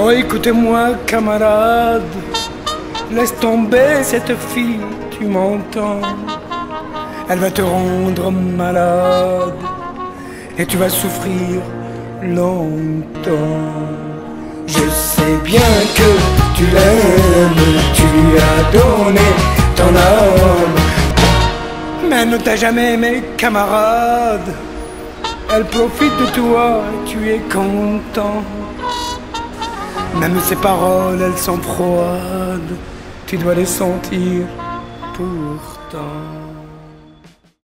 Oh, écoutez-moi, camarade, laisse tomber cette fille, tu m'entends Elle va te rendre malade et tu vas souffrir longtemps. Je sais bien que tu l'aimes, tu lui as donné ton âme, mais elle ne t'a jamais aimé, camarade. Elle profite de toi, tu es content. Même ses paroles, elles sont froides, tu dois les sentir pourtant.